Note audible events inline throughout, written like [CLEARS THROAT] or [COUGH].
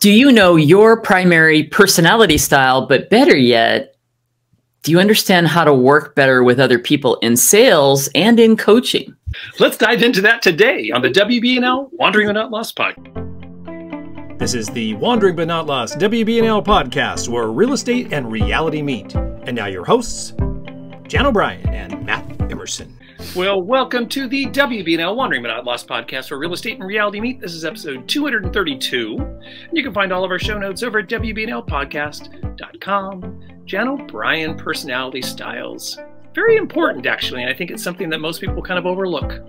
Do you know your primary personality style, but better yet, do you understand how to work better with other people in sales and in coaching? Let's dive into that today on the WBNL Wandering But Not Lost podcast. This is the Wandering But Not Lost WBNL podcast where real estate and reality meet. And now your hosts, Jan O'Brien and Matt Emerson. Well, welcome to the WBNL Wandering But Not Lost podcast where real estate and reality meet. This is episode 232. And you can find all of our show notes over at WBNLpodcast.com. Jan O'Brien personality styles. Very important, actually. And I think it's something that most people kind of overlook.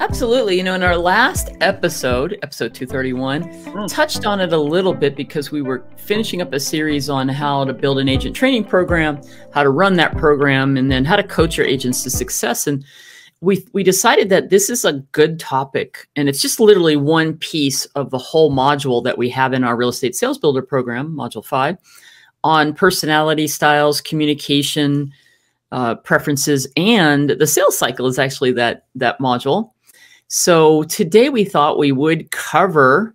Absolutely. You know, in our last episode, episode 231, mm. touched on it a little bit because we were finishing up a series on how to build an agent training program, how to run that program, and then how to coach your agents to success. And we we decided that this is a good topic and it's just literally one piece of the whole module that we have in our real estate sales builder program, module 5, on personality styles, communication, uh, preferences and the sales cycle is actually that that module so today we thought we would cover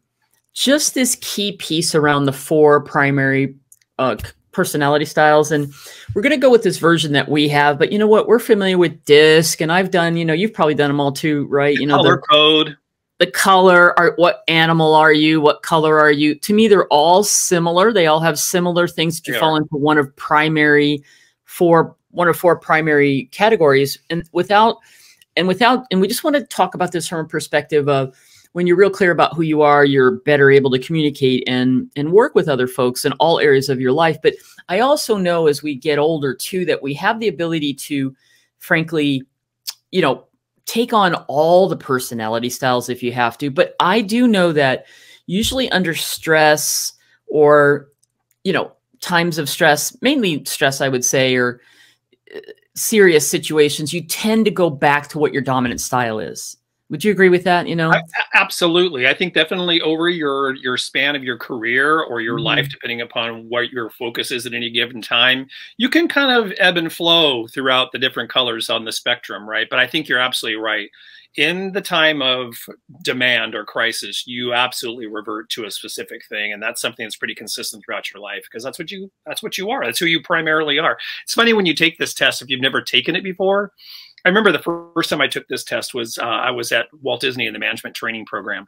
just this key piece around the four primary uh, personality styles. And we're going to go with this version that we have. But you know what? We're familiar with DISC, and I've done, you know, you've probably done them all too, right? You know, color the, code. The color, are, what animal are you? What color are you? To me, they're all similar. They all have similar things that you fall into one of primary four, one of four primary categories. And without and without and we just want to talk about this from a perspective of when you're real clear about who you are you're better able to communicate and and work with other folks in all areas of your life. But i also know as we get older too that we have the ability to frankly you know take on all the personality styles if you have to. But i do know that usually under stress or you know times of stress mainly stress i would say or uh, serious situations, you tend to go back to what your dominant style is. Would you agree with that? You know, I, absolutely. I think definitely over your your span of your career or your mm-hmm. life, depending upon what your focus is at any given time, you can kind of ebb and flow throughout the different colors on the spectrum, right? But I think you're absolutely right in the time of demand or crisis, you absolutely revert to a specific thing, and that's something that's pretty consistent throughout your life because that's what you that's what you are. That's who you primarily are. It's funny when you take this test if you've never taken it before. I remember the first time I took this test was uh, I was at Walt Disney in the management training program,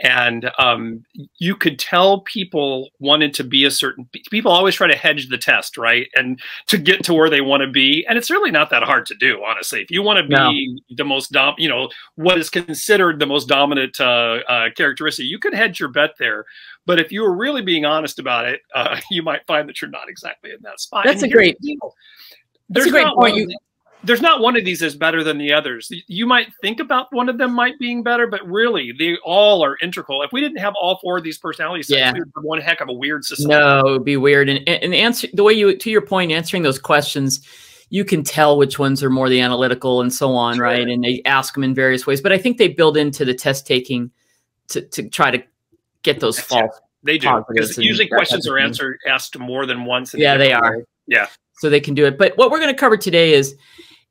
and um, you could tell people wanted to be a certain people always try to hedge the test right? And to get to where they want to be and it's really not that hard to do honestly. If you want to be no. the most dom you know what is considered the most dominant uh, uh, characteristic you could hedge your bet there. But if you were really being honest about it uh, [LAUGHS] you might find that you're not exactly in that spot. That's and a great that's a great point you there's not one of these that's better than the others. You might think about one of them might being better, but really they all are integral. If we didn't have all four of these personalities, yeah. one heck of a weird system. No, it would be weird. And and answer the way you to your point, answering those questions, you can tell which ones are more the analytical and so on, sure. right? And they ask them in various ways. But I think they build into the test taking to to try to get those That's false. They do because usually questions are answered asked more than once. Yeah, they are. Yeah. So they can do it. But what we're going to cover today is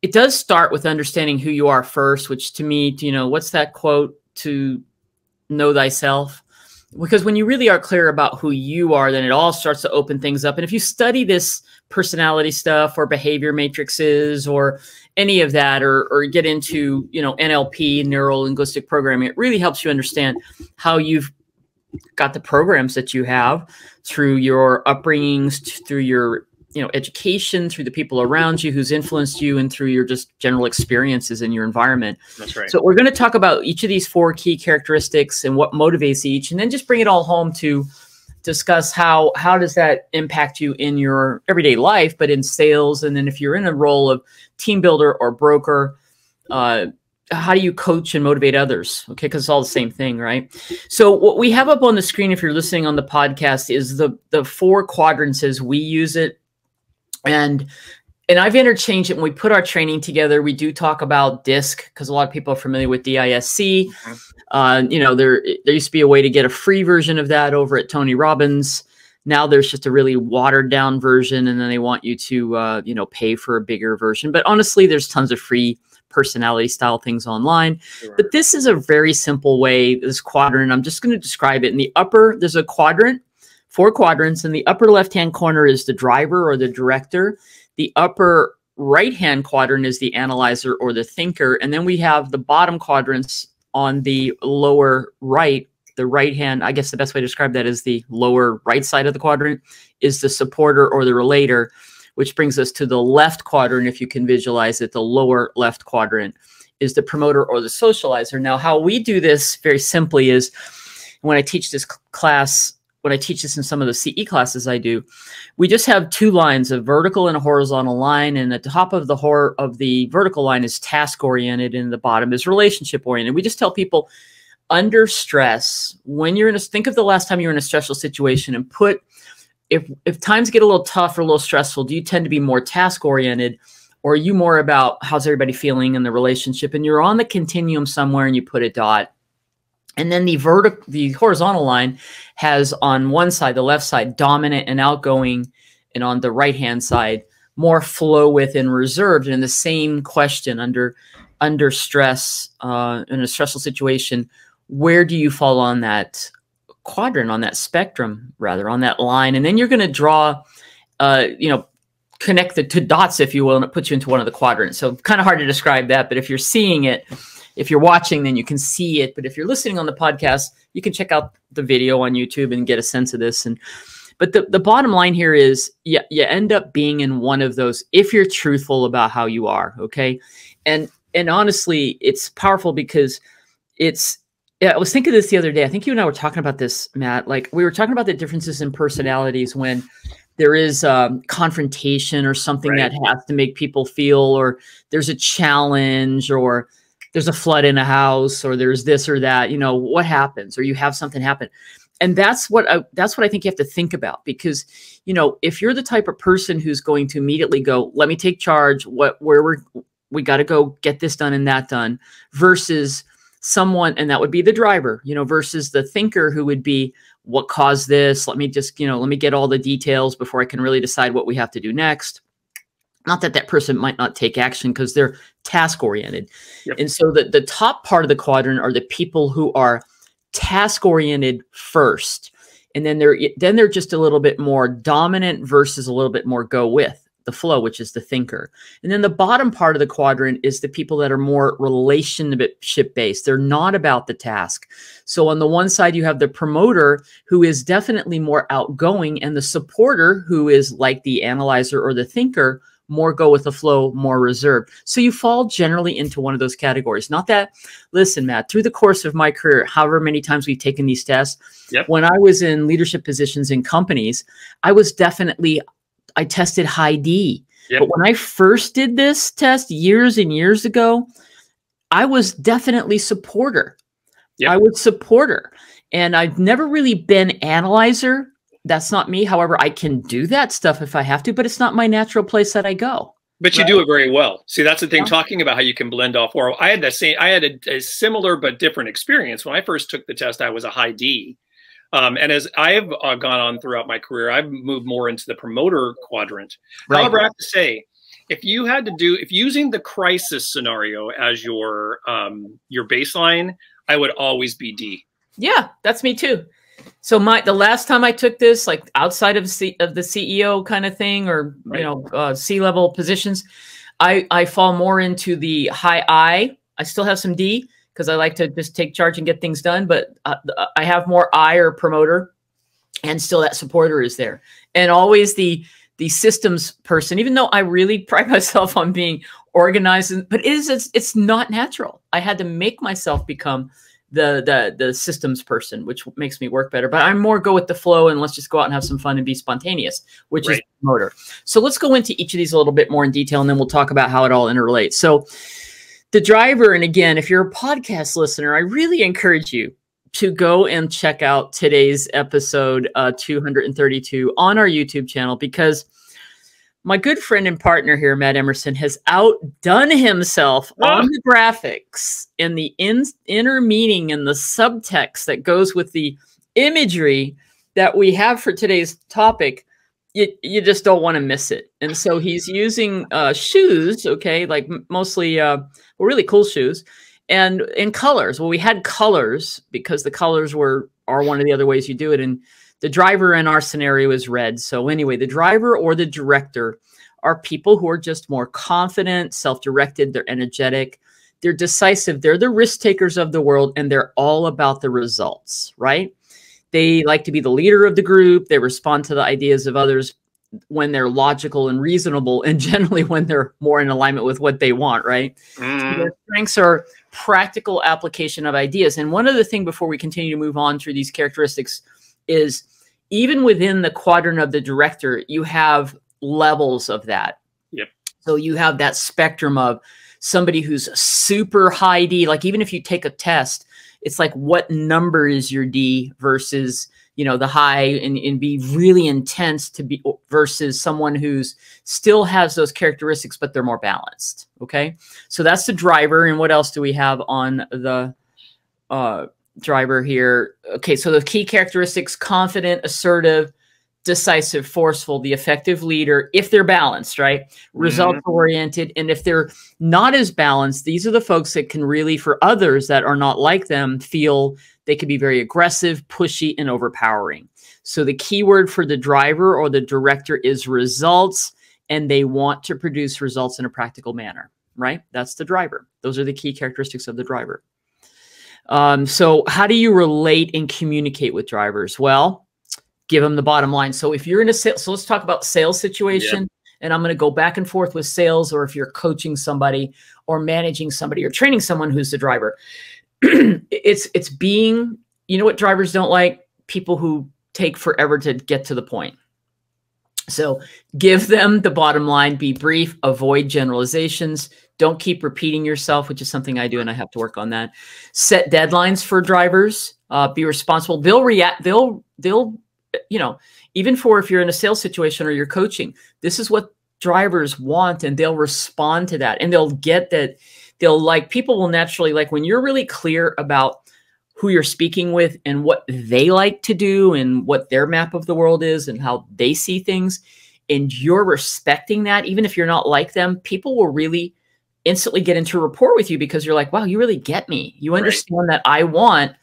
it does start with understanding who you are first, which to me, you know, what's that quote to know thyself? Because when you really are clear about who you are, then it all starts to open things up. And if you study this personality stuff or behavior matrices or any of that, or, or get into, you know, NLP, neuro linguistic programming, it really helps you understand how you've got the programs that you have through your upbringings, through your you know education through the people around you who's influenced you and through your just general experiences in your environment. That's right. So we're going to talk about each of these four key characteristics and what motivates each and then just bring it all home to discuss how how does that impact you in your everyday life but in sales and then if you're in a role of team builder or broker uh, how do you coach and motivate others? Okay because it's all the same thing right? So what we have up on the screen if you're listening on the podcast is the the four quadrants as we use it and and I've interchanged it when we put our training together. We do talk about DISC because a lot of people are familiar with DISC. Mm-hmm. Uh, you know, there there used to be a way to get a free version of that over at Tony Robbins. Now there's just a really watered down version, and then they want you to uh, you know pay for a bigger version. But honestly, there's tons of free personality style things online. Sure. But this is a very simple way, this quadrant. I'm just going to describe it. In the upper, there's a quadrant, four quadrants. In the upper left hand corner is the driver or the director. The upper right hand quadrant is the analyzer or the thinker. And then we have the bottom quadrants on the lower right the right hand, I guess the best way to describe that is the lower right side of the quadrant is the supporter or the relator which brings us to the left quadrant. If you can visualize it, the lower left quadrant is the promoter or the socializer. Now, how we do this very simply is when I teach this class, when I teach this in some of the CE classes I do, we just have two lines, a vertical and a horizontal line. And at the top of the hor of the vertical line is task oriented, and the bottom is relationship oriented. We just tell people under stress, when you're in a think of the last time you were in a stressful situation and put if if times get a little tough or a little stressful, do you tend to be more task oriented, or are you more about how's everybody feeling in the relationship? And you're on the continuum somewhere, and you put a dot. And then the vertical, the horizontal line has on one side, the left side, dominant and outgoing, and on the right hand side, more flow with and reserved. And the same question under under stress uh, in a stressful situation, where do you fall on that quadrant on that spectrum rather on that line and then you're going to draw uh, you know connect the two dots if you will and it puts you into one of the quadrants so kind of hard to describe that but if you're seeing it if you're watching then you can see it but if you're listening on the podcast you can check out the video on youtube and get a sense of this and but the, the bottom line here is you, you end up being in one of those if you're truthful about how you are okay and and honestly it's powerful because it's yeah, I was thinking this the other day. I think you and I were talking about this, Matt. Like we were talking about the differences in personalities when there is um, confrontation or something right. that has to make people feel, or there's a challenge, or there's a flood in a house, or there's this or that. You know what happens, or you have something happen, and that's what I, that's what I think you have to think about because you know if you're the type of person who's going to immediately go, let me take charge. What where we're we got to go get this done and that done, versus someone and that would be the driver you know versus the thinker who would be what caused this let me just you know let me get all the details before i can really decide what we have to do next not that that person might not take action because they're task oriented yep. and so the, the top part of the quadrant are the people who are task oriented first and then they're then they're just a little bit more dominant versus a little bit more go with the flow, which is the thinker. And then the bottom part of the quadrant is the people that are more relationship based. They're not about the task. So on the one side, you have the promoter who is definitely more outgoing, and the supporter who is like the analyzer or the thinker, more go with the flow, more reserved. So you fall generally into one of those categories. Not that, listen, Matt, through the course of my career, however many times we've taken these tests, yep. when I was in leadership positions in companies, I was definitely I tested high D. Yep. But when I first did this test years and years ago, I was definitely supporter. Yep. I was supporter. And I've never really been analyzer. That's not me. However, I can do that stuff if I have to, but it's not my natural place that I go. But you right? do it very well. See, that's the thing. Yeah. Talking about how you can blend off four. I had the same. I had a, a, similar but different experience when I first took the test. I was a high D, um, and as I've uh, gone on throughout my career, I've moved more into the promoter quadrant. Right. However, I have to say, if you had to do, if using the crisis scenario as your um, your baseline, I would always be D. Yeah, that's me too. So my the last time I took this, like outside of C, of the CEO kind of thing, or right. you know, uh, C level positions, I I fall more into the high I. I still have some D, because I like to just take charge and get things done. But uh, uh, I have more I or promoter, and still that supporter is there, and always the the systems person. Even though I really [LAUGHS] pride myself on being organized, but it is it's, it's not natural. I had to make myself become the the the systems person, which makes me work better. But I'm more go with the flow and let's just go out and have some fun and be spontaneous, which right. is motor. So let's go into each of these a little bit more in detail, and then we'll talk about how it all interrelates. So the driver, and again, if you're a podcast listener, I really encourage you to go and check out today's episode uh, 232 on our YouTube channel because my good friend and partner here, Matt Emerson, has outdone himself oh. on the graphics and the in, inner meaning and the subtext that goes with the imagery that we have for today's topic you, you just don't want to miss it. And so he's using uh, shoes, okay, like mostly uh, well, really cool shoes, and in colors. Well, we had colors because the colors were are one of the other ways you do it. And the driver in our scenario is red. So anyway, the driver or the director are people who are just more confident, self-directed, they're energetic, they're decisive, they're the risk takers of the world, and they're all about the results, right? They like to be the leader of the group. They respond to the ideas of others when they're logical and reasonable, and [LAUGHS] generally when they're more in alignment with what they want, right? Mm. So their strengths are practical application of ideas. And one other thing before we continue to move on through these characteristics is even within the quadrant of the director, you have levels of that. Yep. So you have that spectrum of somebody who's super high D, like even if you take a test, it's like what number is your D versus you know the high and, and be really intense to be versus someone who's still has those characteristics but they're more balanced okay so that's the driver and what else do we have on the uh, driver here okay so the key characteristics confident assertive decisive, forceful, the effective leader, if they're balanced, right? Mm-hmm. Result oriented. And if they're not as balanced, these are the folks that can really, for others that are not like them, feel they can be very aggressive, pushy, and overpowering. So the keyword for the driver or the director is results, and they want to produce results in a practical manner, right? That's the driver. Those are the key characteristics of the driver. Um, so, how do you relate and communicate with drivers? Well, give them the bottom line. So if you're in a sales, so let's talk about sales situation. And I'm going to go back and forth with sales, or if you're coaching somebody or managing somebody or training someone who's the driver. [CLEARS THROAT] it's it's being, you know what drivers don't like? People who take forever to get to the point. So give them the bottom line, be brief, avoid generalizations. Don't keep repeating yourself, which is something I do, and I have to work on that. Set deadlines for drivers. Uh, be responsible. They'll react. They'll they'll you know, even for if you're in a sales situation or you're coaching, this is what drivers want and they'll respond to that and they'll get that they'll like people will naturally like when you're really clear about who you're speaking with and what they like to do and what their map of the world is and how they see things and you're respecting that even if you're not like them people will really instantly get into rapport with you because you're like wow you really get me you understand right. that i want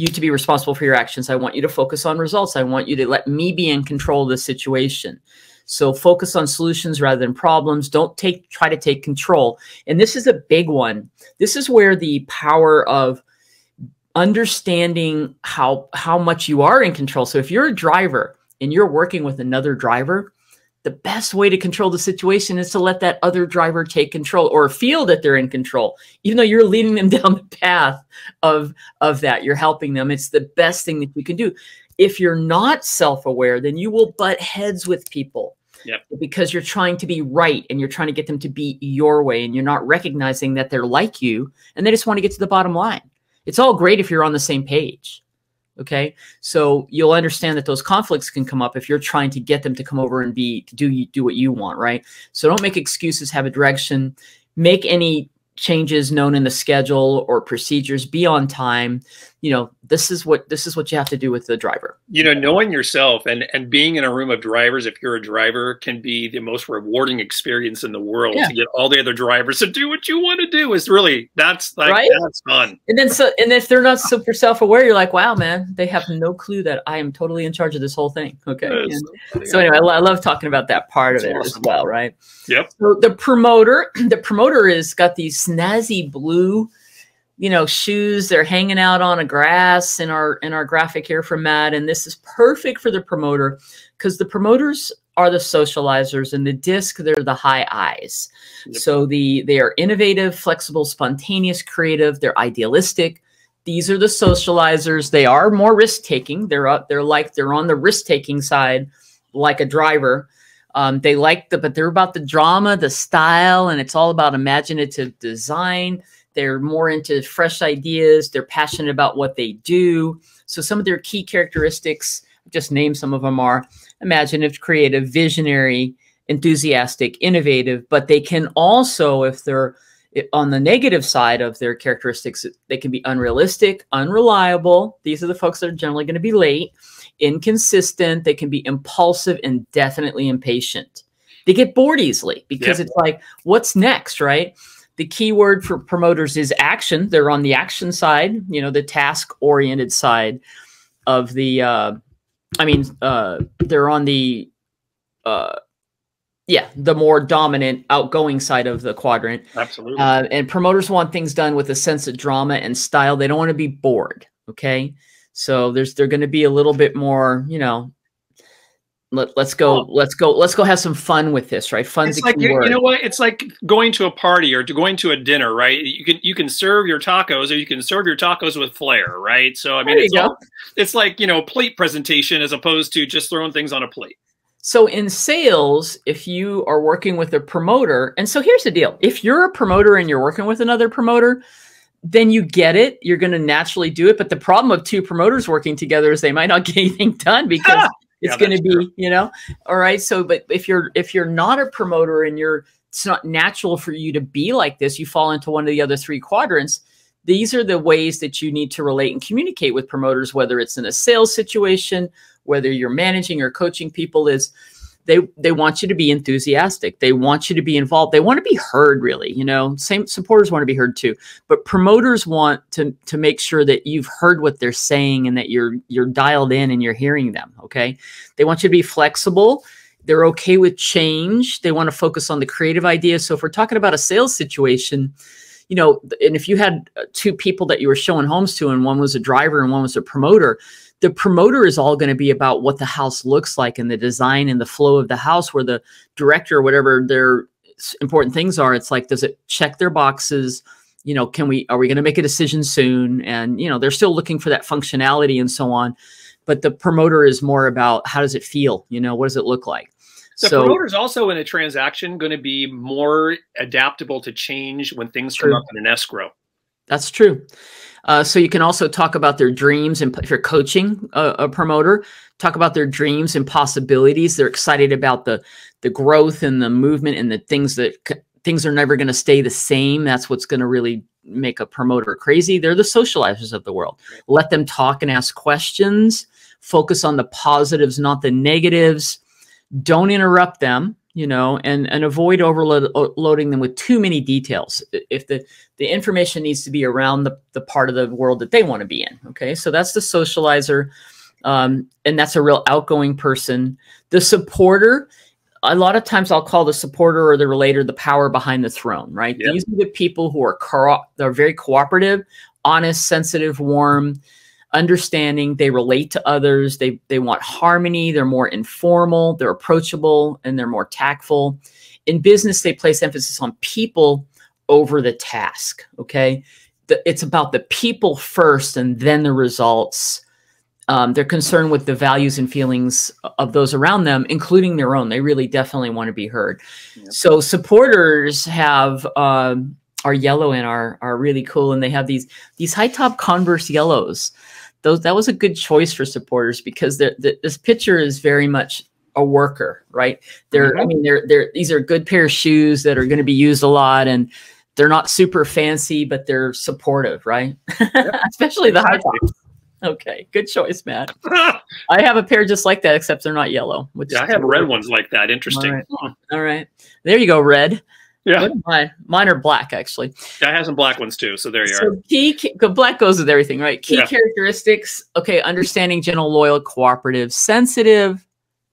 you to be responsible for your actions. I want you to focus on results. I want you to let me be in control of the situation. So focus on solutions rather than problems. Don't take try to take control. And this is a big one. This is where the power of understanding how how much you are in control. So if you're a driver and you're working with another driver, the best way to control the situation is to let that other driver take control or feel that they're in control. Even though you're leading them [LAUGHS] down the path of of that you're helping them. It's the best thing that you can do. If you're not self-aware then you will butt heads with people yep. because you're trying to be right and you're trying to get them to be your way and you're not recognizing that they're like you and they just want to get to the bottom line. It's all great if you're on the same page Okay. So you'll understand that those conflicts can come up if you're trying to get them to come over and be do do what you want, right? So don't make excuses, have a direction, make any changes known in the schedule or procedures be on time you know this is what this is what you have to do with the driver. You know knowing yourself and and being in a room of drivers if you're a driver can be the most rewarding experience in the world yeah. to get all the other drivers to do what you want to do. Is really that's like right? that's fun. And then so and if they're not super self-aware you're like wow man they have no clue that i am totally in charge of this whole thing. Okay. So, so anyway I, I, love talking about that part of it awesome. as well right? Yep. So the promoter [CLEARS THROAT] the promoter is got these snazzy blue you know shoes they're hanging out on a grass in our in our graphic here from matt and this is perfect for the promoter because the promoters are the socializers and the disc they're the high eyes. Yep. so the they are innovative flexible spontaneous creative they're idealistic. These are the socializers. They are more risk taking they're up they're like they're on the risk taking side like a driver. Um, they like the but they're about the drama the style and it's all about imaginative design they're more into fresh ideas. They're passionate about what they do. So some of their key characteristics, just name some of them are imaginative, creative, visionary, enthusiastic, innovative, but they can also, if they're on the negative side of their characteristics, they can be unrealistic, unreliable. These are the folks that are generally going to be late inconsistent, they can be impulsive and definitely impatient. They get bored easily because yep. it's like, what's next, right? The key word for promoters is action. They're on the action side, you know, the task oriented side of the, uh, I mean, uh, they're on the, uh, yeah, the more dominant, outgoing side of the quadrant. Absolutely. Uh, and promoters want things done with a sense of drama and style. They don't want to be bored. Okay. So there's they're going to be a little bit more, you know, let, us go let's go let's go have some fun with this right? Fun it's like you, you know what? It's like going to a party or to going to a dinner right? You can you can serve your tacos or you can serve your tacos with flair right? So i mean it's, all, it's like you know plate presentation as opposed to just throwing things on a plate. So in sales, if you are working with a promoter, and so here's the deal. If you're a promoter and you're working with another promoter, then you get it. You're going to naturally do it. But the problem of two promoters working together is they might not [LAUGHS] get anything done because it's yeah, going to be, true. you know, all right. So, but if you're if you're not a promoter and you're it's not natural for you to be like this, you fall into one of the other three quadrants. These are the ways that you need to relate and communicate with promoters, whether it's in a sales situation, whether you're managing or coaching people is they they want you to be enthusiastic. They want you to be involved. They want to be heard really you know? Same supporters want to be heard too. But promoters want to to make sure that you've heard what they're saying and that you're you're dialed in and you're hearing them okay? They want you to be flexible. They're okay with change. They want to focus on the creative ideas so if we're talking about a sales situation you know and if you had uh, two people that you were showing homes to and one was a driver and one was a promoter the promoter is all going to be about what the house looks like and the design and the flow of the house where the director or whatever their important things are. It's like does it check their boxes? You know can we are we going to make a decision soon? And you know they're still looking for that functionality and so on but the promoter is more about how does it feel? You know what does it look like? The so, promoter is also in a transaction going to be more adaptable to change when things true. come up in an escrow. That's true uh, so you can also talk about their dreams and if you're coaching a, a, promoter, talk about their dreams and possibilities. They're excited about the the growth and the movement and the things that things are never going to stay the same. That's what's going to really make a promoter crazy. They're the socializers of the world. Let them talk and ask questions. Focus on the positives, not the negatives. Don't interrupt them you know, and and avoid overloading them with too many details. If the the information needs to be around the the part of the world that they want to be in. Okay, so that's the socializer, um, and that's a real outgoing person. The supporter. A lot of times, I'll call the supporter or the relator the power behind the throne. Right? Yep. These are the people who are co- they're very cooperative, honest, sensitive, warm understanding they relate to others they they want harmony they're more informal they're approachable and they're more tactful. In business they place emphasis on people over the task okay? The, it's about the people first and then the results. Um, they're concerned with the values and feelings of those around them including their own. They really definitely want to be heard. Yep. so supporters have um, are yellow and are are really cool and they have these these high top converse yellows those that was a good choice for supporters because the, the, this picture is very much a worker, right? They're, mm-hmm. I mean, they're, they're, these are good pair of shoes that are going to be used a lot and they're not super fancy, but they're supportive, right? Yep. [LAUGHS] Especially the high tops. Okay, good choice, Matt. [LAUGHS] I have a pair just like that, except they're not yellow. Which yeah, I have red ones like that. Interesting. All right. All right. There you go, red. Yeah. Mine? mine are black, actually. I have some black ones too. So there you so are. Key, black goes with everything, right? Key yeah. characteristics. Okay. Understanding, gentle, loyal, cooperative, sensitive.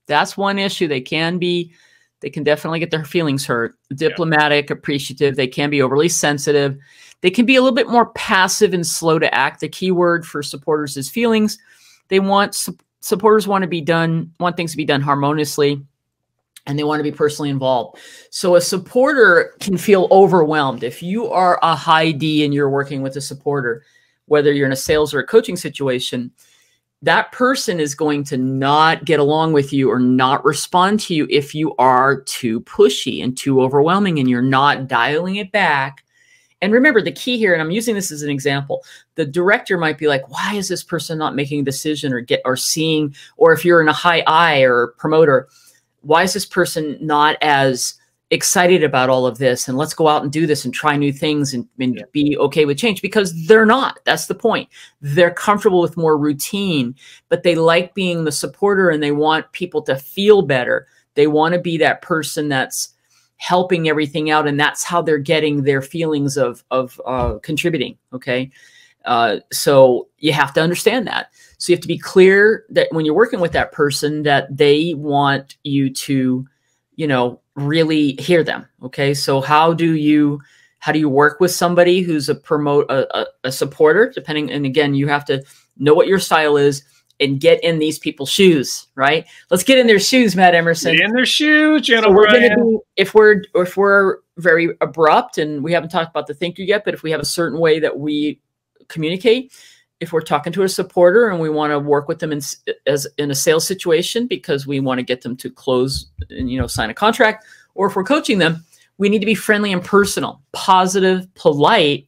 That's one issue. They can be, they can definitely get their feelings hurt. Diplomatic, yeah. appreciative. They can be overly sensitive. They can be a little bit more passive and slow to act. The key word for supporters is feelings. They want, supporters want to be done, want things to be done harmoniously and they want to be personally involved. So a supporter can feel overwhelmed. If you are a high D and you're working with a supporter, whether you're in a sales or a coaching situation, that person is going to not get along with you or not respond to you if you are too pushy and too overwhelming and you're not dialing it back. And remember the key here, and I'm using this as an example. The director might be like, why is this person not making a decision or get or seeing, or if you're in a high I or promoter, why is this person not as excited about all of this? And let's go out and do this and try new things and, and yeah. be okay with change because they're not. That's the point. They're comfortable with more routine but they like being the supporter and they want people to feel better. They want to be that person that's helping everything out and that's how they're getting their feelings of of uh, contributing okay uh, so you have to understand that so you have to be clear that when you're working with that person that they want you to you know really hear them okay so how do you how do you work with somebody who's a promote a, a, a supporter depending and again you have to know what your style is and get in these people's shoes, right? Let's get in their shoes, Matt Emerson. Get in their shoes, General. So we're gonna if we're if we're very abrupt and we haven't talked about the thinker yet, but if we have a certain way that we communicate, if we're talking to a supporter and we want to work with them in, as in a sales situation because we want to get them to close and you know sign a contract or if we're coaching them we need to be friendly and personal positive polite.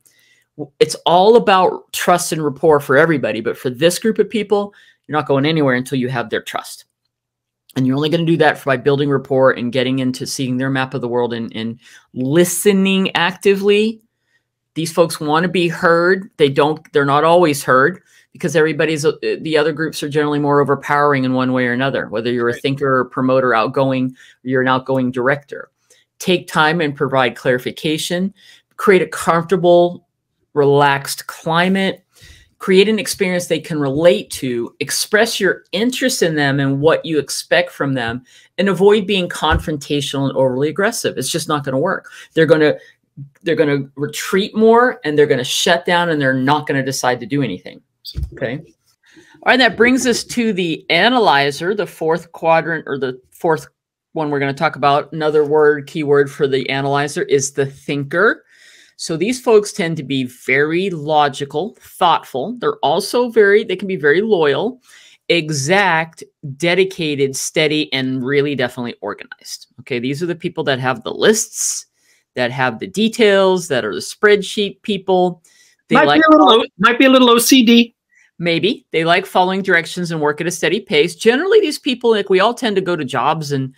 It's all about trust and rapport for everybody but for this group of people you're not going anywhere until you have their trust. And you're only going to do that by building rapport and getting into seeing their map of the world and, and listening actively these folks want to be heard. They don't, they're not always heard because everybody's, uh, the other groups are generally more overpowering in one way or another, whether you're a thinker or promoter, outgoing, or you're an outgoing director. Take time and provide clarification, create a comfortable, relaxed climate, create an experience they can relate to, express your interest in them and what you expect from them, and avoid being confrontational and overly aggressive. It's just not going to work. They're going to they're going to retreat more and they're going to shut down and they're not going to decide to do anything. Okay. All right. That brings us to the analyzer, the fourth quadrant or the fourth one we're going to talk about. Another word, keyword for the analyzer is the thinker. So these folks tend to be very logical, thoughtful. They're also very, they can be very loyal, exact, dedicated, steady, and really definitely organized. Okay. These are the people that have the lists that have the details, that are the spreadsheet people. They might, like be a little, might be a little OCD. Maybe they like following directions and work at a steady pace. Generally, these people, like we all tend to go to jobs and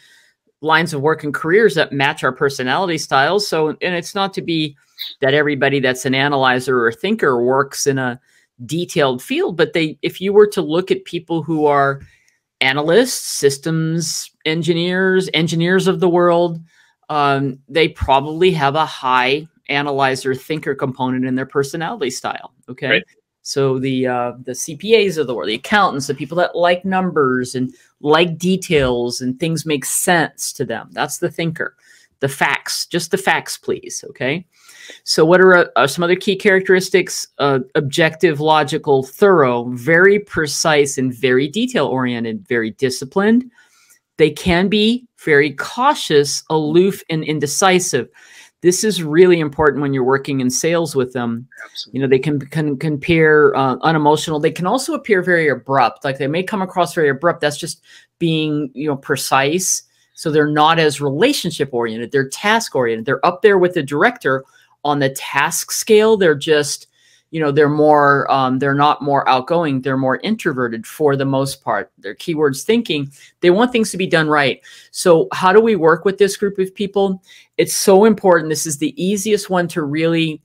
lines of work and careers that match our personality styles. So, and it's not to be that everybody that's an analyzer or thinker works in a detailed field, but they, if you were to look at people who are analysts, systems engineers, engineers of the world, um, they probably have a high analyzer thinker component in their personality style. Okay. Right. So the uh, the CPAs of the world, the accountants, the people that like numbers and like details and things make sense to them. That's the thinker. The facts, just the facts, please. Okay. So what are, uh, some other key characteristics? Uh, objective, logical, thorough, very precise, and very detail oriented. Very disciplined. They can be very cautious, aloof, and indecisive. This is really important when you're working in sales with them. Absolutely. You know, they can, can, can appear uh, unemotional. They can also appear very abrupt. Like they may come across very abrupt. That's just being, you know, precise. So they're not as relationship oriented. They're task oriented. They're up there with the director on the task scale. They're just you know they're more um, they're not more outgoing they're more introverted for the most part. Their keywords thinking they want things to be done right. So how do we work with this group of people? It's so important. This is the easiest one to really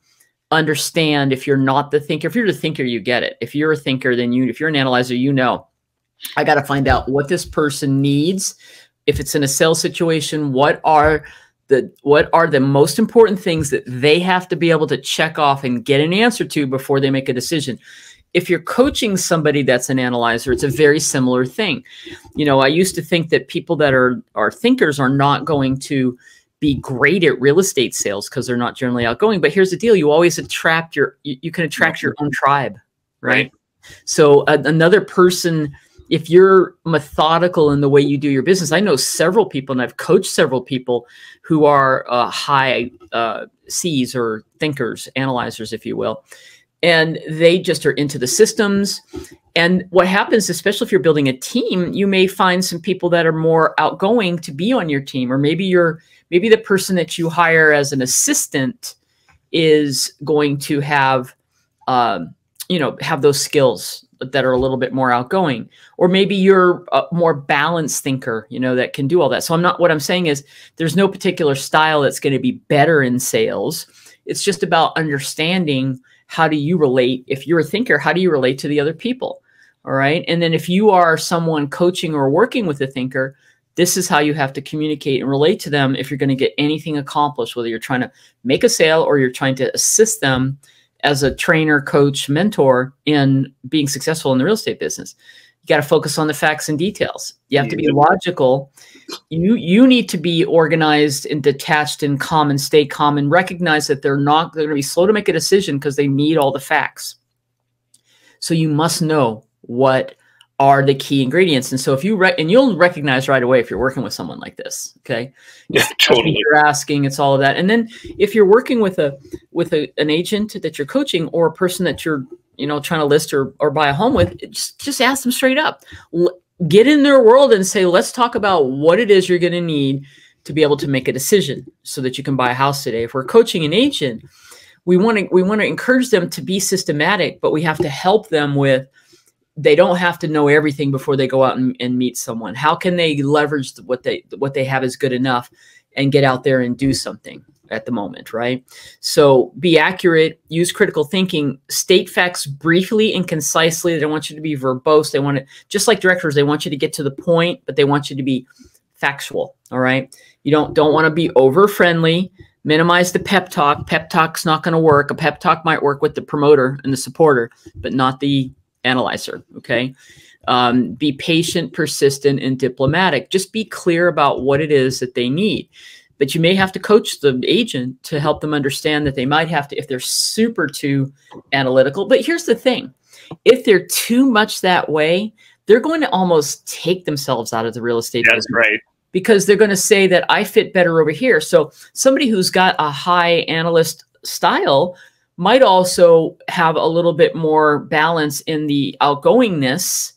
understand if you're not the thinker. If you're the thinker you get it. If you're a thinker then you if you're an analyzer you know. I got to find out what this person needs. If it's in a sales situation what are the what are the most important things that they have to be able to check off and get an answer to before they make a decision? If you're coaching somebody that's an analyzer it's a very similar thing. You know i used to think that people that are are thinkers are not going to be great at real estate sales because they're not generally outgoing. But here's the deal you always attract your you, you can attract your own tribe right, right. so another person if you're methodical in the way you do your business, I know several people, and I've coached several people who are uh, high uh, C's or thinkers, analyzers, if you will, and they just are into the systems. And what happens, especially if you're building a team, you may find some people that are more outgoing to be on your team, or maybe you're maybe the person that you hire as an assistant is going to have. Um, you know have those skills that are a little bit more outgoing. Or maybe you're a more balanced thinker you know that can do all that. So i'm not what i'm saying is there's no particular style that's going to be better in sales. It's just about understanding how do you relate. If you're a thinker how do you relate to the other people? All right? And then if you are someone coaching or working with a thinker this is how you have to communicate and relate to them if you're going to get anything accomplished whether you're trying to make a sale or you're trying to assist them as a trainer, coach, mentor in being successful in the real estate business. You got to focus on the facts and details. You have to be logical. You you need to be organized and detached and calm and stay calm and recognize that they're not they're going to be slow to make a decision because they need all the facts. So you must know what are the key ingredients. And so if you and you'll recognize right away if you're working with someone like this, okay? Yeah, totally. You're asking, it's all of that. And then if you're working with a with a, an agent that you're coaching or a person that you're you know trying to list or or buy a home with, just just ask them straight up. L get in their world and say, let's talk about what it is you're going to need to be able to make a decision so that you can buy a house today. If we're coaching an agent, we want to we want to encourage them to be systematic, but we have to help them with they don't have to know everything before they go out and, and meet someone. How can they leverage what they what they have is good enough and get out there and do something at the moment, right? So be accurate, use critical thinking, state facts briefly and concisely. They don't want you to be verbose. They want to just like directors, they want you to get to the point, but they want you to be factual. All right. You don't don't want to be over friendly. Minimize the pep talk. Pep talk's not going to work. A pep talk might work with the promoter and the supporter, but not the analyzer. Okay. Um, be patient, persistent, and diplomatic. Just be clear about what it is that they need. But you may have to coach the agent to help them understand that they might have to, if they're super too analytical. But here's the thing if they're too much that way, they're going to almost take themselves out of the real estate That's business. right because they're going to say that I fit better over here. So somebody who's got a high analyst style might also have a little bit more balance in the outgoingness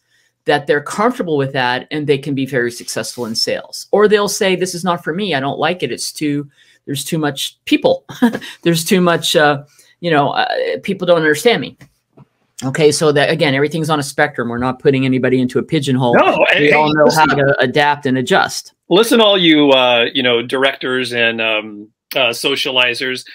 that they're comfortable with that and they can be very successful in sales. Or they'll say this is not for me. I don't like it. It's too there's too much people. [LAUGHS] There's too much uh, you know uh, people don't understand me. Okay so that again everything's on a spectrum. We're not putting anybody into a pigeonhole. No, we hey, all know listen, how to adapt and adjust. Listen all you uh, you know directors and um, uh, socializers.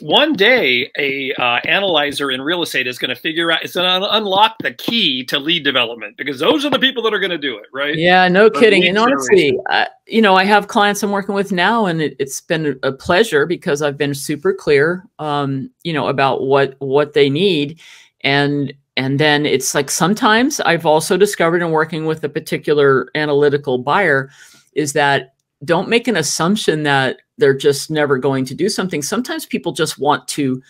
One day a uh, analyzer in real estate is going to figure out it's going to unlock the key to lead development because those are the people that are going to do it right? Yeah no kidding. and honestly uh, you know i have clients i'm working with now and it, has been a pleasure because i've been super clear um, you know about what what they need. And and then it's like sometimes i've also discovered in working with a particular analytical buyer is that don't make an assumption that they're just never going to do something. Sometimes people just want to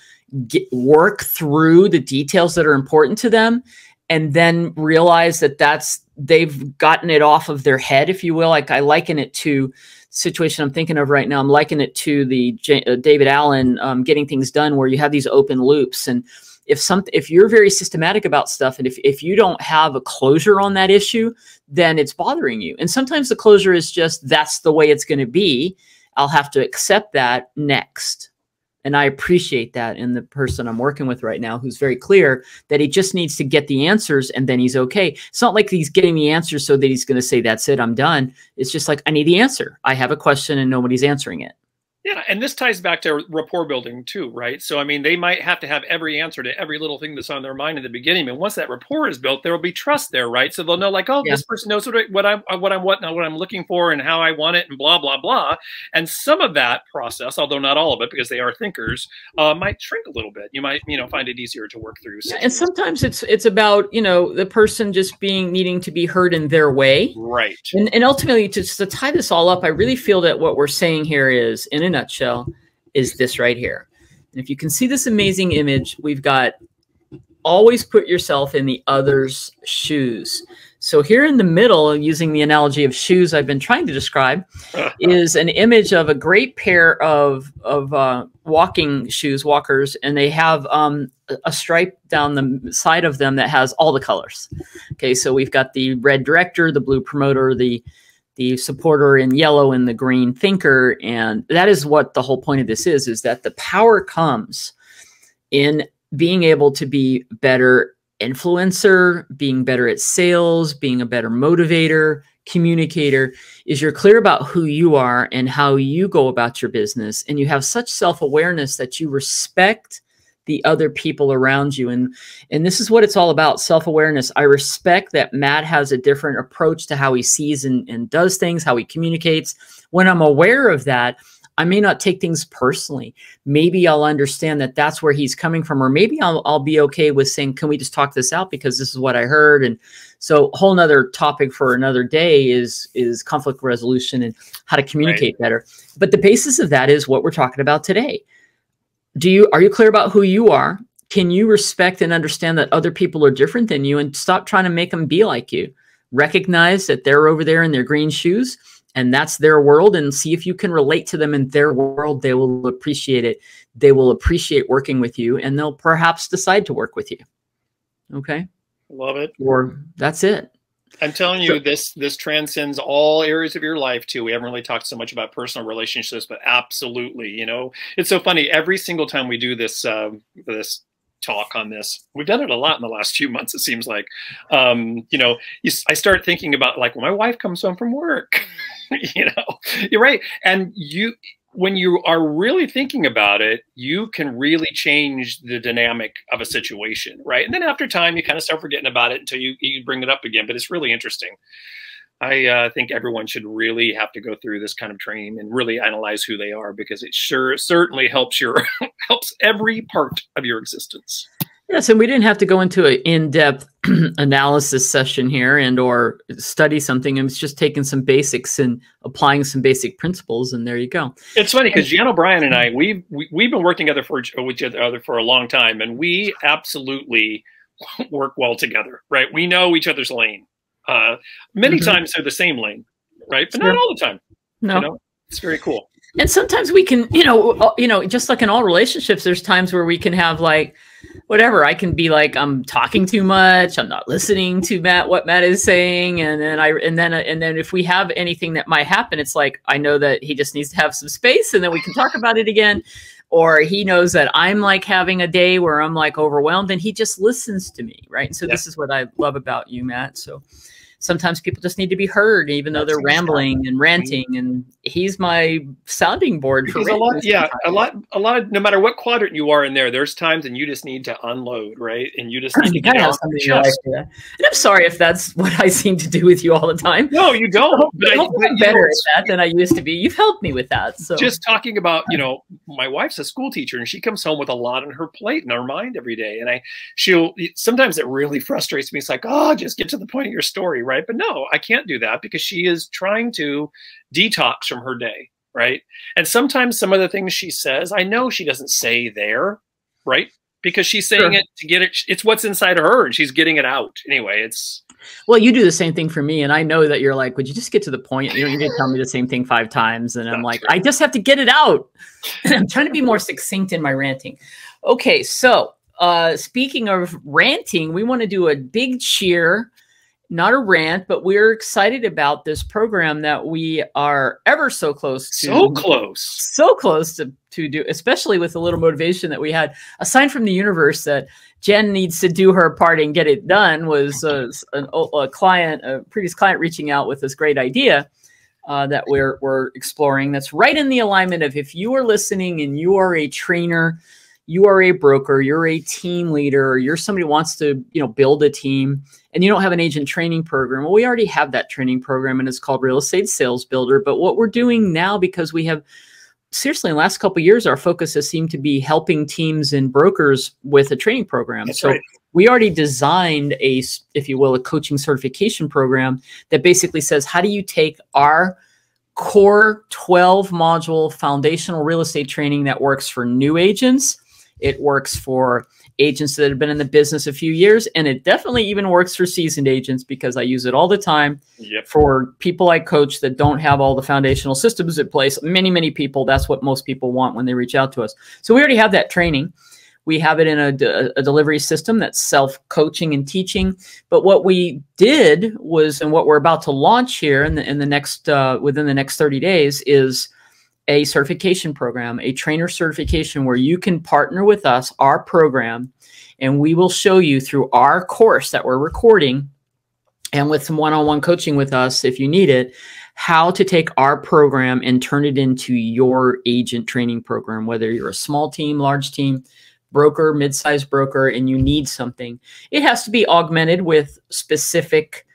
get, work through the details that are important to them and then realize that that's they've gotten it off of their head, if you will. Like I liken it to situation I'm thinking of right now. I'm likening it to the J uh, David Allen um, getting things done, where you have these open loops and if some if you're very systematic about stuff and if, if you don't have a closure on that issue then it's bothering you and sometimes the closure is just that's the way it's going to be i'll have to accept that next. And i appreciate that in the person i'm working with right now who's very clear that he just needs to get the answers and then he's okay. It's not like he's getting the answers so that he's going to say that's it i'm done. It's just like i need the answer. I have a question and nobody's answering it yeah, and this ties back to rapport building too, right? So I mean, they might have to have every answer to every little thing that's on their mind in the beginning, and once that rapport is built, there will be trust there, right? So they'll know, like, oh, yeah. this person knows what I, what I what I'm what what I'm looking for and how I want it, and blah blah blah. And some of that process, although not all of it, because they are thinkers, uh, might shrink a little bit. You might you know find it easier to work through. Yeah, and sometimes it's it's about you know the person just being needing to be heard in their way, right? And and ultimately, to, to tie this all up, I really feel that what we're saying here is, in a nutshell is this right here. And if you can see this amazing image, we've got always put yourself in the other's shoes. So here in the middle, using the analogy of shoes I've been trying to describe, [LAUGHS] is an image of a great pair of of uh, walking shoes, walkers, and they have um, a stripe down the side of them that has all the colors. Okay, so we've got the red director, the blue promoter, the the supporter in yellow and the green thinker. And that is what the whole point of this is is that the power comes in being able to be better influencer, being better at sales, being a better motivator, communicator. Is you're clear about who you are and how you go about your business and you have such self-awareness that you respect the other people around you and and this is what it's all about self-awareness i respect that matt has a different approach to how he sees and, and does things how he communicates when i'm aware of that I may not take things personally. Maybe I'll understand that that's where he's coming from, or maybe I'll, I'll be okay with saying, can we just talk this out because this is what I heard? And so a whole nother topic for another day is, is conflict resolution and how to communicate right. better. But the basis of that is what we're talking about today. Do you, are you clear about who you are? Can you respect and understand that other people are different than you? And stop trying to make them be like you? Recognize that they're over there in their green shoes and that's their world and see if you can relate to them in their world. They will appreciate it. They will appreciate working with you and they'll perhaps decide to work with you. Okay? Love it. Or that's it i'm telling you this this transcends all areas of your life too we haven't really talked so much about personal relationships but absolutely you know it's so funny every single time we do this uh, this talk on this. We've done it a lot in the last [LAUGHS] few months. It seems like, um, you know, you, I start thinking about like when my wife comes home from work, [LAUGHS] you know, you're right. And you, when you are really thinking about it, you can really change the dynamic of a situation, right? And then after time, you kind of start forgetting about it until you, you bring it up again. But it's really interesting. I uh, think everyone should really have to go through this kind of training and really analyze who they are because it sure certainly helps your [LAUGHS] helps every part of your existence. Yes, and we didn't have to go into an in-depth [CLEARS THROAT] analysis session here and or study something. It was just taking some basics and applying some basic principles, and there you go. It's funny because Jan O'Brien and I we've we, have we have been working together for with each other for a long time, and we absolutely [LAUGHS] work well together. Right? We know each other's lane. Uh, many mm-hmm. times they're the same lane, right? But not all the time. No, you know? it's very cool. And sometimes we can, you know, uh, you know, just like in all relationships, there's times where we can have like, whatever. I can be like, I'm talking too much. I'm not listening to Matt what Matt is saying, and then I, and then, and then if we have anything that might happen, it's like I know that he just needs to have some space, and then we can talk about it again. Or he knows that I'm like having a day where I'm like overwhelmed, and he just listens to me, right? So this is what I love about you, Matt. So sometimes people just need to be heard, even though they're rambling and ranting. And he's my sounding board because for a lot. Yeah, a lot, a lot of no matter what quadrant you are in there, there's times and you just need to unload, right? And you just oh, need to get out. Just, like and I'm sorry if that's [LAUGHS] what I seem to do with you all the time. No, you [LAUGHS] don't. but I, am better at that than I used to be. You've helped me with that. So just talking about, you know, my wife's a school teacher and she comes home with a lot on her plate and her mind every day. And I, she'll sometimes it really frustrates me. It's like, oh, just get to the point of your story, right? But no, I can't do that because she is trying to detox from her day, right? And sometimes some of the things she says, I know she doesn't say there, right? Because she's saying sure. it to get it. It's what's inside of her, and she's getting it out. Anyway, it's well, you do the same thing for me, and I know that you're like, would you just get to the point? You don't need to tell me the same thing five times, and I'm like, I just have to get it out. [LAUGHS] I'm trying to be more succinct in my ranting. Okay, so uh, speaking of ranting, we want to do a big cheer not a rant, but we're excited about this program that we are ever so close to. So close. So close to, to do, especially with a little motivation that we had. A sign from the universe that Jan needs to do her part and get it done was a, a client, a previous client reaching out with this great idea. Uh, that we're we're exploring. That's right in the alignment of if you are listening and you are a trainer, you are a broker, you're a team leader, you're somebody who wants to, you know, build a team and you don't have an agent training program. Well, we already have that training program and it's called Real Estate Sales Builder. But what we're doing now, because we have seriously in the last couple years, our focus has seemed to be helping teams and brokers with a training program. That's so right. we already designed a, if you will, a coaching certification program that basically says, how do you take our core 12 module foundational real estate training that works for new agents it works for agents that have been in the business a few years, and it definitely even works for seasoned agents because I use it all the time yep. for people I coach that don't have all the foundational systems in place. Many, many people, that's what most people want when they reach out to us. So we already have that training. We have it in a, a delivery system that's self coaching and teaching. But what we did was, and what we're about to launch here in the, in the next, uh, within the next 30 days is a certification program, a trainer certification where you can partner with us, our program, and we will show you through our course that we're recording and with some one-on-one coaching with us if you need it how to take our program and turn it into your agent training program whether you're a small team large team broker mid-sized broker and you need something. It has to be augmented with specific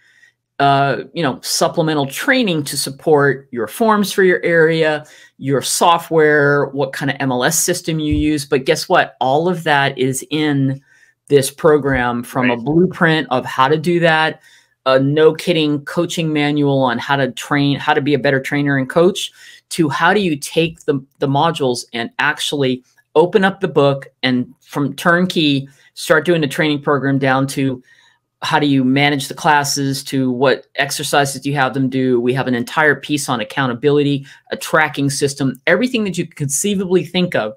uh, you know supplemental training to support your forms for your area your software what kind of mls system you use but guess what all of that is in this program from right. a blueprint of how to do that a no kidding coaching manual on how to train, how to be a better trainer and coach, to how do you take the, the modules and actually open up the book and from turnkey start doing the training program down to how do you manage the classes to what exercises do you have them do? We have an entire piece on accountability a tracking system everything that you could conceivably think of.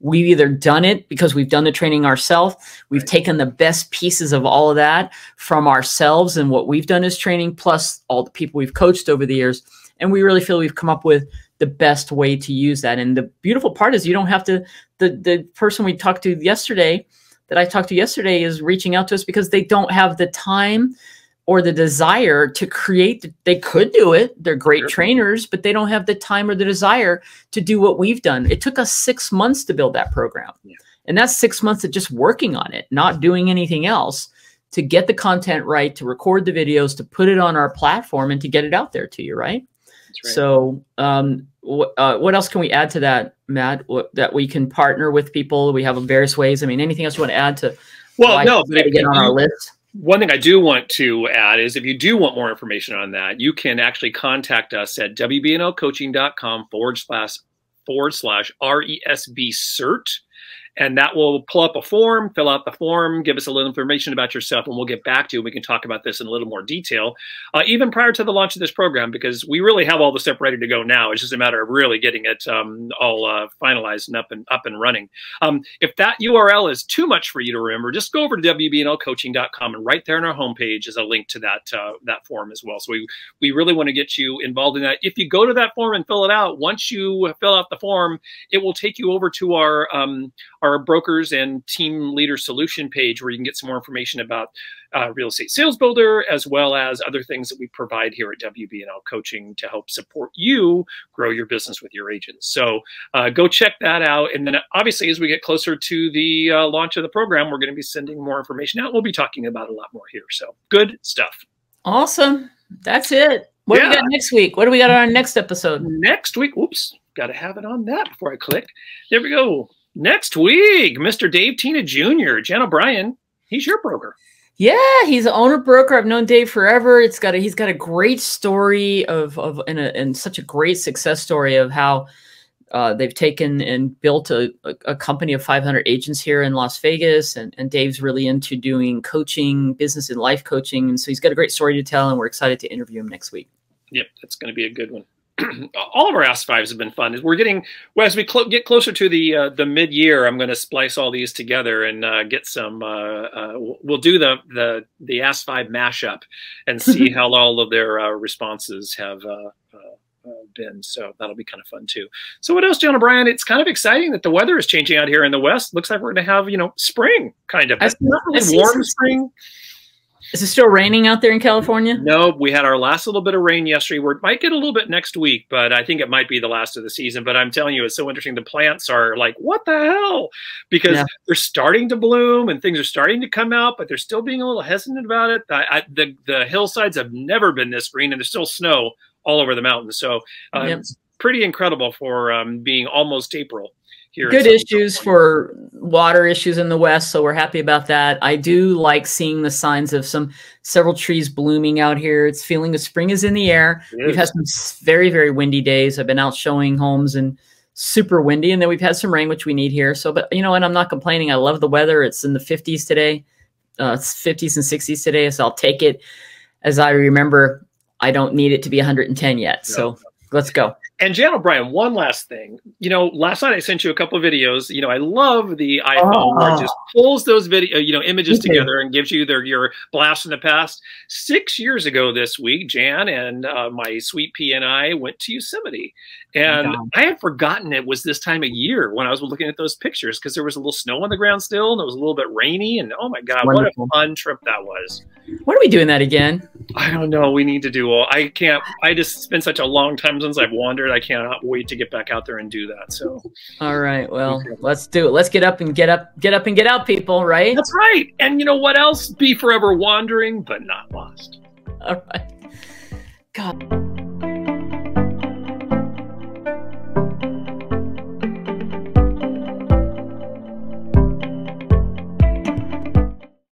We've either done it because we've done the training ourselves we've right. taken the best pieces of all of that from ourselves and what we've done as training plus all the people we've coached over the years and we really feel we've come up with the best way to use that. And the beautiful part is you don't have to the the person we talked to yesterday that i talked to yesterday is reaching out to us because they don't have the time or the desire to create they could do it they're great sure. trainers but they don't have the time or the desire to do what we've done it took us six months to build that program yeah. and that's six months of just working on it not doing anything else to get the content right to record the videos to put it on our platform and to get it out there to you right, right. so um, uh, what else can we add to that matt? What, that we can partner with people? We have various ways. I mean anything else you want to add to well no but to get on our list? One thing I do want to add is if you do want more information on that, you can actually contact us at wbnlcoaching.com forward slash forward slash RESB cert and that will pull up a form, fill out the form, give us a little information about yourself, and we'll get back to you. We can talk about this in a little more detail, uh, even prior to the launch of this program, because we really have all the stuff ready to go now. It's just a matter of really getting it um, all uh, finalized and up and up and running. Um, if that URL is too much for you to remember, just go over to wbnlcoaching.com, and right there on our homepage is a link to that uh, that form as well. So we we really want to get you involved in that. If you go to that form and fill it out, once you fill out the form, it will take you over to our um, our brokers and team leader solution page where you can get some more information about uh, real estate sales builder as well as other things that we provide here at WBNL coaching to help support you grow your business with your agents. So uh, go check that out. And then obviously as we get closer to the uh, launch of the program, we're going to be sending more information out. We'll be talking about a lot more here. So good stuff. Awesome. That's it. What yeah. do we got next week? What do we got on our next episode? Next week, oops, got to have it on that before I click. There we go. Next week, Mr. Dave Tina Jr., Jan O'Brien. He's your broker. Yeah, he's an owner broker. I've known Dave forever. It's got a, he's got a great story of of and, a, and such a great success story of how uh, they've taken and built a, a, company of 500 agents here in Las Vegas. And, and Dave's really into doing coaching, business and life coaching. And so he's got a great story to tell, and we're excited to interview him next week. Yep, that's going to be a good one. [CLEARS THROAT] all of our Ask Fives have been fun. We're getting well, as we cl get closer to the uh, the mid year. I'm going to splice all these together and uh, get some. Uh, uh we'll do the the the Ask Five mashup and see [LAUGHS] how all of their uh, responses have. Uh, been so that'll be kind of fun too. So what else, Jan O'Brien? It's kind of exciting that the weather is changing out here in the west. Looks like we're going to have you know spring kind of. not really warm spring. Is it still raining out there in California? No, we had our last little bit of rain yesterday. We might get a little bit next week, but I think it might be the last of the season. But I'm telling you, it's so interesting. The plants are like, what the hell? Because yeah. they're starting to bloom and things are starting to come out, but they're still being a little hesitant about it. I, I, the the hillsides have never been this green, and there's still snow all over the mountains. So um, yep. it's pretty incredible for um, being almost April here. Good issues for water issues in the west, so we're happy about that. I do like seeing the signs of some several trees blooming out here. It's feeling the spring is in the air. We've had some very very windy days. I've been out showing homes and super windy, and then we've had some rain, which we need here. So, but you know, and I'm not complaining. I love the weather. It's in the 50s today. Uh, it's 50s and 60s today, so I'll take it. As I remember, I don't need it to be 110 yet. So let's go. And Jan O'Brien, one last thing. You know, last night I sent you a couple of videos. You know, I love the iPhone oh. where it just pulls those video, you know, images together and gives you their your blast from the past. Six years ago this week, Jan and uh, my sweet P and I went to Yosemite, and oh I had forgotten it was this time of year when I was looking at those pictures because there was a little snow on the ground still, and it was a little bit rainy. And oh my god, what a fun trip that was! When are we doing that again? I don't know. We need to do. All, I can't. I just spent such a long time since I've wandered. I cannot wait to get back out there and do that. So. All right. Well, okay. let's do it. Let's get up and get up, get up and get out, people. Right. That's right. And you know what else? Be forever wandering, but not lost. All right. God.